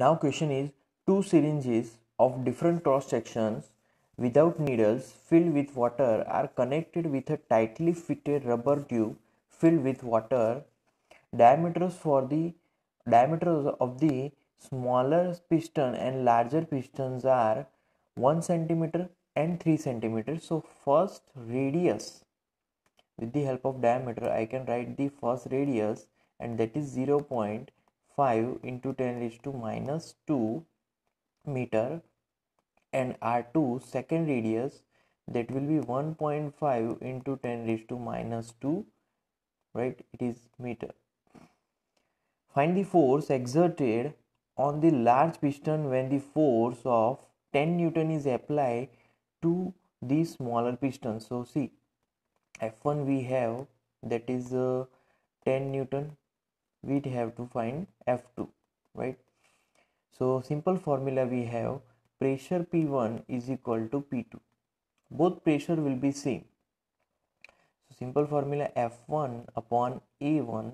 Now question is two syringes of different cross sections without needles filled with water are connected with a tightly fitted rubber tube filled with water. Diameters for the diameters of the smaller piston and larger pistons are 1 centimeter and 3 centimeter. So first radius with the help of diameter I can write the first radius and that is 0. 5 into 10 raised to minus 2 meter and R2 second radius that will be 1.5 into 10 raised to minus 2 right? It is meter. Find the force exerted on the large piston when the force of 10 newton is applied to the smaller piston. So see f1 we have that is uh, 10 newton we have to find F2 right? So simple formula we have pressure P1 is equal to P2 both pressure will be same. So simple formula F1 upon A1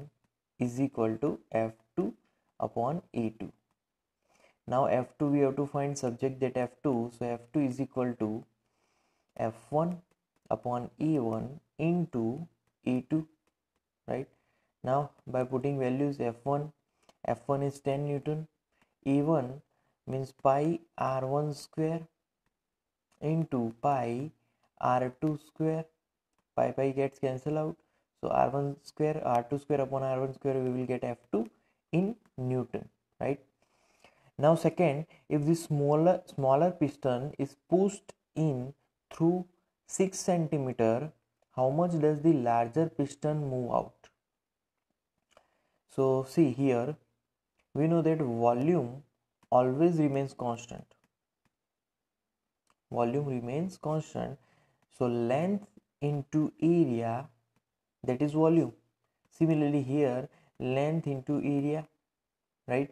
is equal to F2 upon A2 now F2 we have to find subject that F2 so F2 is equal to F1 upon A1 into A2 right? Now by putting values f1 f1 is 10 newton A1 means pi r1 square into pi r2 square. Pi pi gets cancelled out. So r1 square r2 square upon r1 square we will get f2 in newton right? Now second if the smaller smaller piston is pushed in through 6 centimeter how much does the larger piston move out? So see here we know that volume always remains constant. Volume remains constant. So length into area that is volume. Similarly here length into area right?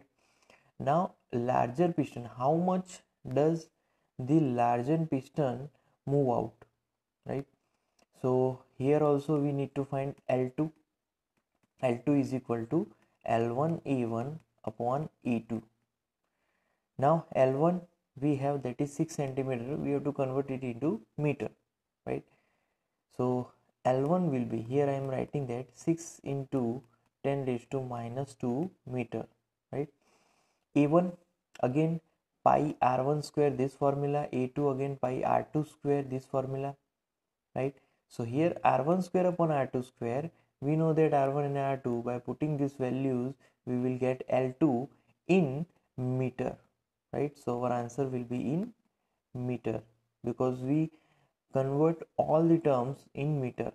Now larger piston how much does the larger piston move out right? So here also we need to find L2 L2 is equal to L1 A1 upon A2. Now L1 we have that is 6 centimeter we have to convert it into meter right. So L1 will be here I am writing that 6 into 10 raised to minus 2 meter right. A1 again pi r1 square this formula a2 again pi r2 square this formula right so here r1 square upon r2 square we know that r1 and r2 by putting these values we will get l2 in meter right? So our answer will be in meter because we convert all the terms in meter